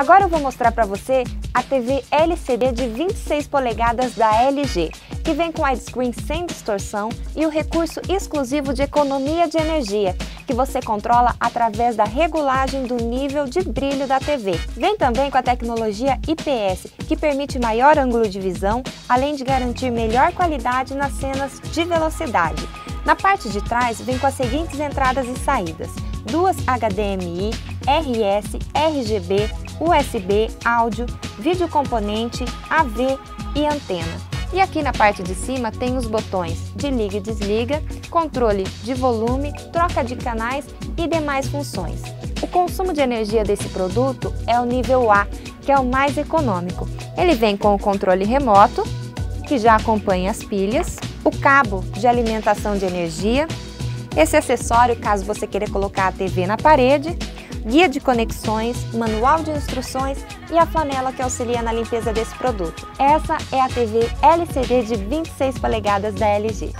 Agora eu vou mostrar para você a TV LCD de 26 polegadas da LG, que vem com widescreen sem distorção e o recurso exclusivo de economia de energia, que você controla através da regulagem do nível de brilho da TV. Vem também com a tecnologia IPS, que permite maior ângulo de visão, além de garantir melhor qualidade nas cenas de velocidade. Na parte de trás, vem com as seguintes entradas e saídas: duas HDMI, RS, RGB, USB, áudio, vídeo componente, AV e antena. E aqui na parte de cima tem os botões de liga e desliga, controle de volume, troca de canais e demais funções. O consumo de energia desse produto é o nível A, que é o mais econômico. Ele vem com o controle remoto, que já acompanha as pilhas, o cabo de alimentação de energia, esse acessório caso você queira colocar a TV na parede, guia de conexões, manual de instruções e a flanela que auxilia na limpeza desse produto. Essa é a TV LCD de 26 polegadas da LG.